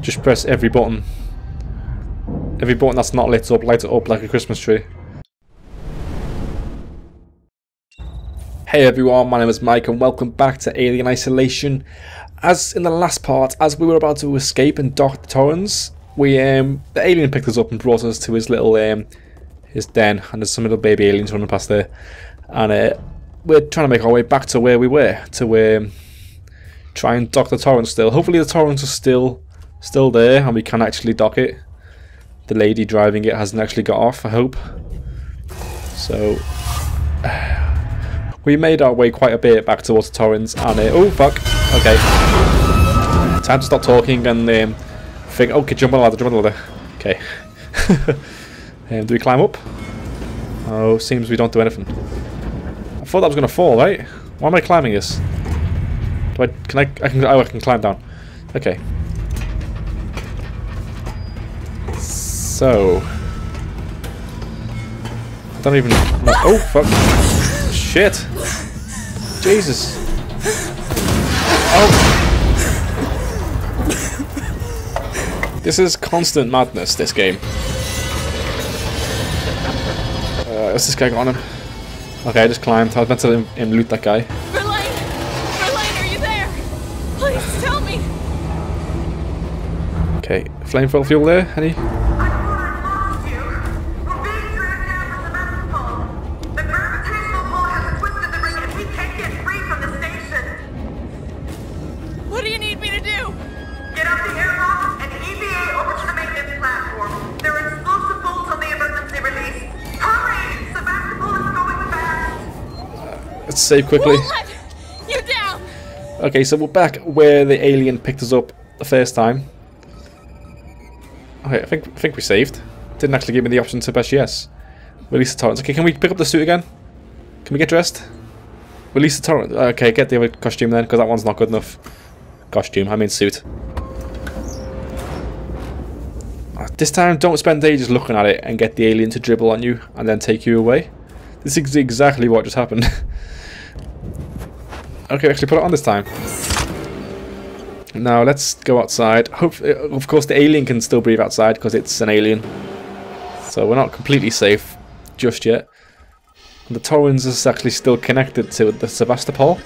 Just press every button. Every button that's not lit up, light it up like a Christmas tree. Hey everyone, my name is Mike and welcome back to Alien Isolation. As in the last part, as we were about to escape and dock the Torrens, we um the alien picked us up and brought us to his little um his den and there's some little baby aliens running past there. And uh, we're trying to make our way back to where we were, to um, try and dock the Torrens still. Hopefully the Torrens are still still there and we can actually dock it. The lady driving it hasn't actually got off, I hope. So we made our way quite a bit back towards the Torrens and it, oh fuck, okay. Time to stop talking and um, think, okay, jump on the ladder, jump on the ladder. Okay. um, do we climb up? Oh, seems we don't do anything. I thought that was going to fall, right? Why am I climbing this? Do I, can I, I can, oh, I can climb down. Okay. So. I don't even. Oh, fuck. Shit. Jesus. Oh. This is constant madness, this game. Uh, what's this guy got on him? Okay, I just climbed. I was meant to him loot that guy. Sevastopol is going fast. Uh, let's save quickly. Won't let you down! Okay, so we're back where the alien picked us up the first time. Okay, I think I think we saved. Didn't actually give me the option to press yes. Release the Torrens. Okay, can we pick up the suit again? Can we get dressed? Release the torrent. Okay, get the other costume then, because that one's not good enough. Costume, I mean suit. Uh, This time, don't spend ages looking at it and get the alien to dribble on you and then take you away. This is exactly what just happened. okay, actually put it on this time. Now let's go outside. Hope, of course, the alien can still breathe outside because it's an alien. So we're not completely safe just yet. The Torrens is actually still connected to the Sevastopol,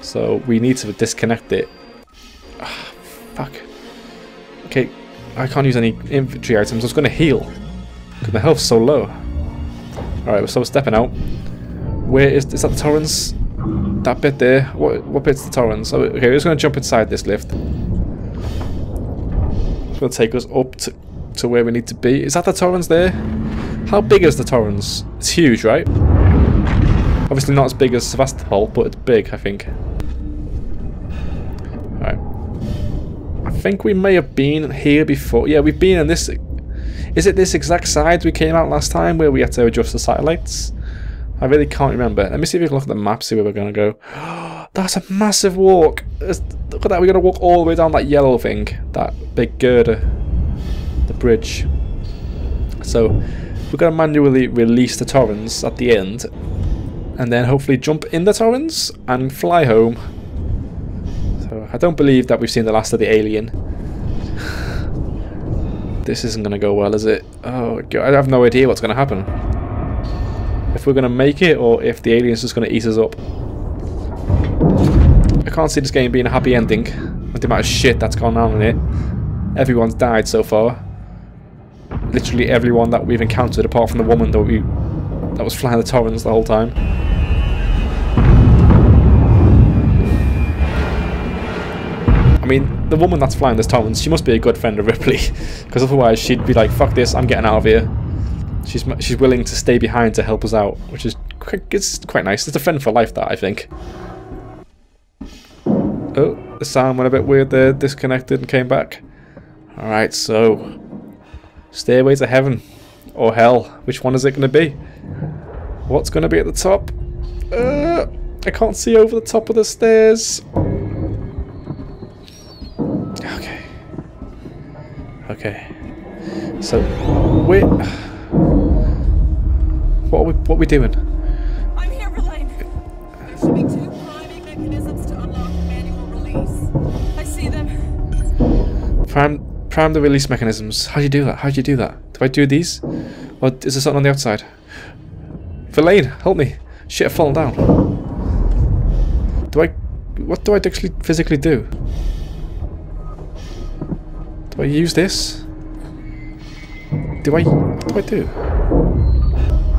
so we need to disconnect it. Ah, fuck. Okay, I can't use any infantry items. I was going to heal because my health's so low. All right, so we're stepping out. Where is is that the Torrens? That bit there. What what bit's the Torrens? Oh, okay, we're just going to jump inside this lift. It's going to take us up to to where we need to be. Is that the Torrens there? How big is the Torrens? It's huge, right? Obviously not as big as Sevastopol, but it's big, I think. Alright. I think we may have been here before. Yeah, we've been in this... Is it this exact side we came out last time where we had to adjust the satellites? I really can't remember. Let me see if we can look at the map, see where we're going to go. That's a massive walk. It's, look at that, we're going to walk all the way down that yellow thing. That big girder. The bridge. So, we're going to manually release the Torrens at the end and then hopefully jump in the Torrens and fly home. So I don't believe that we've seen the last of the alien. this isn't going to go well, is it? Oh god, I have no idea what's going to happen. If we're going to make it or if the alien's just going to eat us up. Can't see this game being a happy ending with the amount of shit that's gone on in it. Everyone's died so far. Literally everyone that we've encountered apart from the woman that we that was flying the Torrens the whole time. I mean, the woman that's flying this Torrens, she must be a good friend of Ripley, because otherwise she'd be like, "Fuck this, I'm getting out of here." She's she's willing to stay behind to help us out, which is quite, it's quite nice. It's a friend for life, that I think. Oh, the sound went a bit weird there, disconnected and came back. All right, so stairway to heaven or hell, which one is it going to be? What's going to be at the top? Uh, I can't see over the top of the stairs. Okay. Okay. So, we What are we, what are we doing? Prime, the release mechanisms. How do you do that? How do you do that? Do I do these? Or is there something on the outside? Verlaine, help me. Shit, I've fallen down. Do I... What do I actually physically do? Do I use this? Do I... What do I do?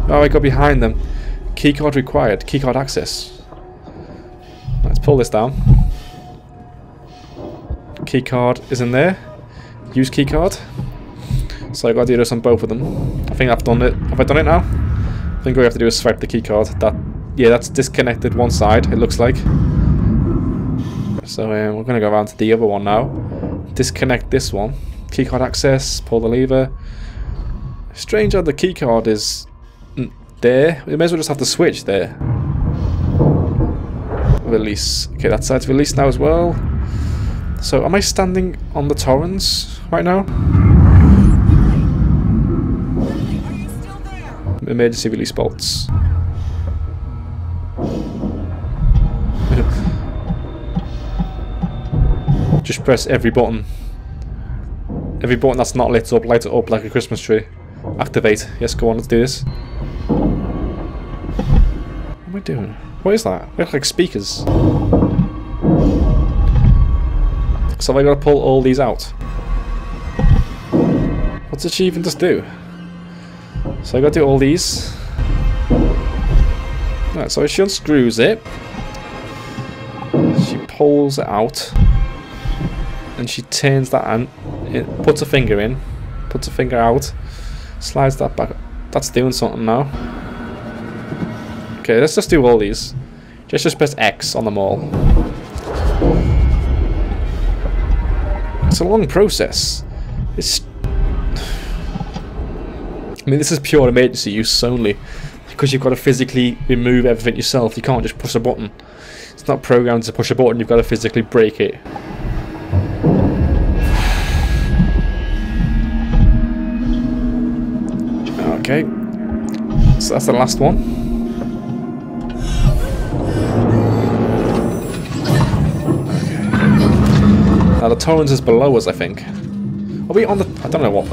Oh, I got behind them. Keycard required. Keycard access. Let's pull this down. Keycard is in there. Use keycard. So I gotta do this on both of them. I think I've done it. Have I done it now? I think all we have to do is swipe the keycard. That yeah, that's disconnected one side, it looks like. So um, we're gonna go around to the other one now. Disconnect this one. Keycard access, pull the lever. Strange how the keycard is there. We may as well just have the switch there. Release. Okay, that side's released now as well. So am I standing on the Torrens right now? Emergency release bolts. Just press every button. Every button that's not lit up, light it up like a Christmas tree. Activate. Yes, go on, let's do this. What am I doing? What is that? They look like speakers. So have I got to pull all these out? What's it she even just do? So I got to do all these. Right, so she unscrews it. She pulls it out. And she turns that and it puts a finger in. Puts a finger out. Slides that back. That's doing something now. Okay, let's just do all these. Just just press X on them all. It's a long process. It's. I mean, this is pure emergency use only. Because you've got to physically remove everything yourself. You can't just push a button. It's not programmed to push a button, you've got to physically break it. Okay. So that's the last one. The torrent is below us, I think. Are we on the... I don't know what...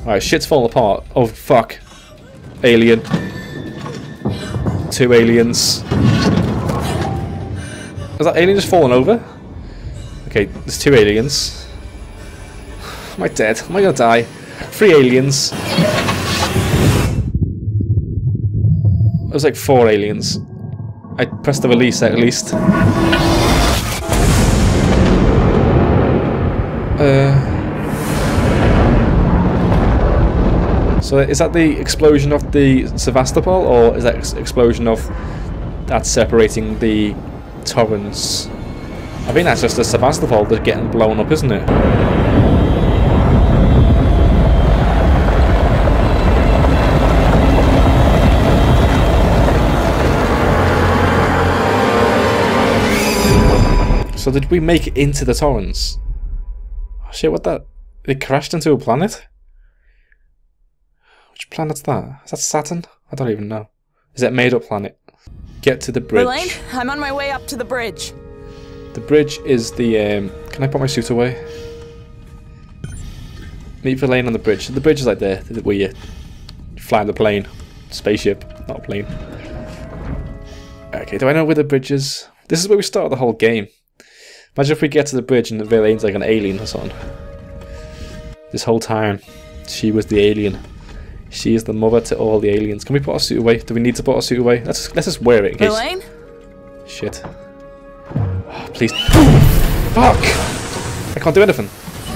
Alright, shit's falling apart. Oh, fuck. Alien. Two aliens. Is that alien just fallen over? Okay, there's two aliens. Am I dead? Am I gonna die? Three aliens. There's like four aliens. I pressed the release at least. Uh, so is that the explosion of the Sevastopol, or is that explosion of that separating the Torrens? I think that's just the Sevastopol that's getting blown up, isn't it? So did we make it into the Torrens? Shit, what that? They crashed into a planet? Which planet's that? Is that Saturn? I don't even know. Is it a made up planet? Get to the bridge. Verlaine, I'm on my way up to the bridge. The bridge is the, um, can I put my suit away? Meet Verlaine on the bridge. The bridge is like there, where you fly the plane. Spaceship, not a plane. Okay, do I know where the bridge is? This is where we started the whole game. Imagine if we get to the bridge and the villain's like an alien or something. This whole time, she was the alien. She is the mother to all the aliens. Can we put our suit away? Do we need to put our suit away? Let's just, let's just wear it in case. Verlaine? Shit. Oh, please. Fuck! I can't do anything.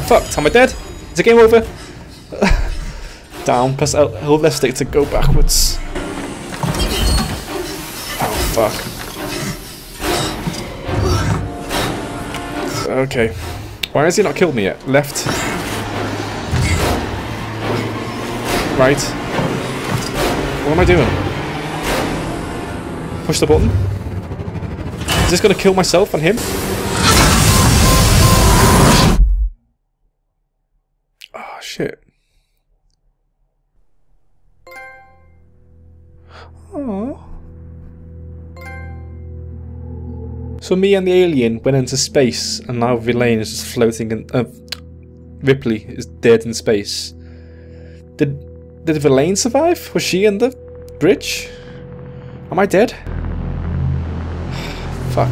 Fuck, am I dead? Is the game over? Down, press L hold left stick to go backwards. Oh, fuck. Okay. Why has he not killed me yet? Left. Right. What am I doing? Push the button? Is this gonna kill myself and him? Oh shit. Oh. So me and the alien went into space, and now Verlaine is just floating, and uh, Ripley is dead in space. Did did Verlaine survive? Was she in the bridge? Am I dead? Fuck.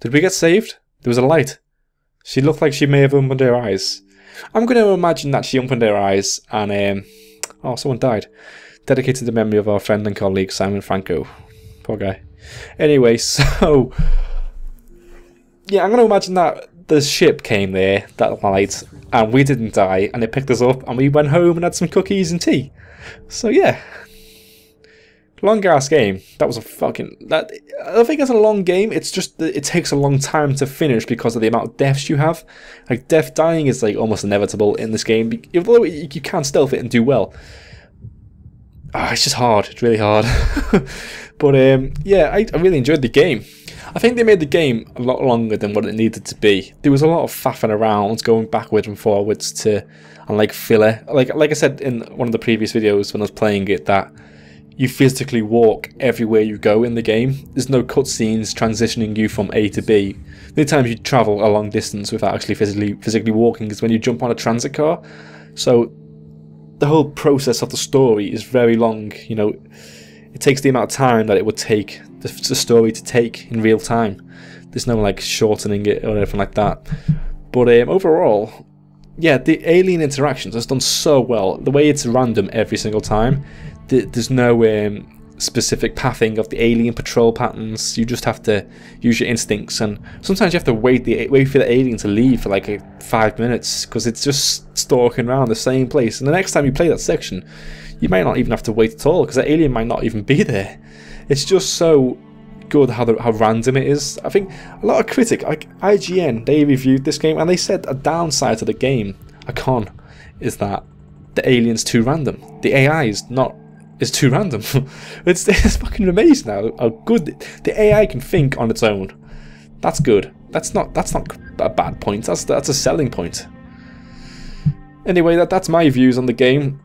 Did we get saved? There was a light. She looked like she may have opened her eyes. I'm going to imagine that she opened her eyes and, um, oh, someone died. Dedicated to the memory of our friend and colleague Simon Franco. Poor guy. Anyway, so. Yeah, I'm going to imagine that the ship came there, that light, and we didn't die, and it picked us up, and we went home and had some cookies and tea. So, yeah, long ass game. That was a fucking. That I don't think it's a long game. It's just that it takes a long time to finish because of the amount of deaths you have. Like death dying is like almost inevitable in this game. Although you can stealth it and do well. Ah, it's just hard. It's really hard. but um, yeah, I, I really enjoyed the game. I think they made the game a lot longer than what it needed to be. There was a lot of faffing around, going backwards and forwards to, and like filler. Like like I said in one of the previous videos when I was playing it, that you physically walk everywhere you go in the game. There's no cutscenes transitioning you from A to B. The times you travel a long distance without actually physically physically walking is when you jump on a transit car. So the whole process of the story is very long. You know, it takes the amount of time that it would take the, the story to take in real time. There's no like shortening it or anything like that. But um, overall, yeah, the alien interactions has done so well. The way it's random every single time there's no um, specific pathing of the alien patrol patterns. You just have to use your instincts, and sometimes you have to wait the wait for the alien to leave for like a, five minutes because it's just stalking around the same place. And the next time you play that section, you might not even have to wait at all because the alien might not even be there. It's just so good how the, how random it is. I think a lot of critics, like IGN, they reviewed this game and they said a downside to the game, a con, is that the alien's too random. The AI is not is too random. it's, it's fucking amazing now how good the AI can think on its own. That's good. That's not that's not a bad point. That's that's a selling point. Anyway, that that's my views on the game.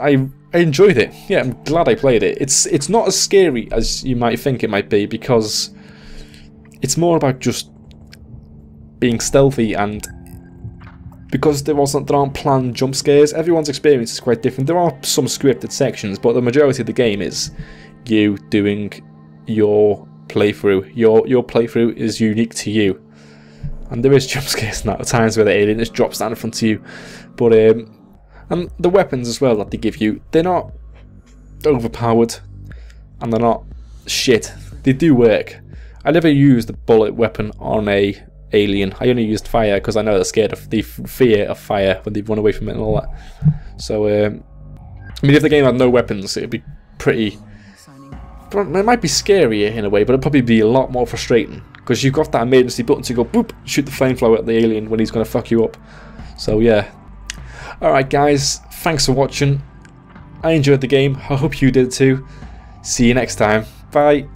I I enjoyed it. Yeah, I'm glad I played it. It's it's not as scary as you might think it might be because it's more about just being stealthy and because there wasn't there aren't planned jump scares. Everyone's experience is quite different. There are some scripted sections, but the majority of the game is you doing your playthrough. Your your playthrough is unique to you, and there is jump scares now. Times where the alien just drops down in front of you, but um, and the weapons as well that they give you, they're not overpowered, and they're not shit. They do work. I never used the bullet weapon on a alien. I only used fire because I know they're scared of the fear of fire when they run away from it and all that. So, um, I mean, if the game had no weapons, it'd be pretty. It might be scarier in a way, but it'd probably be a lot more frustrating because you've got that emergency button to go boop, shoot the flamethrower at the alien when he's going to fuck you up. So, yeah. Alright, guys, thanks for watching. I enjoyed the game. I hope you did too. See you next time. Bye.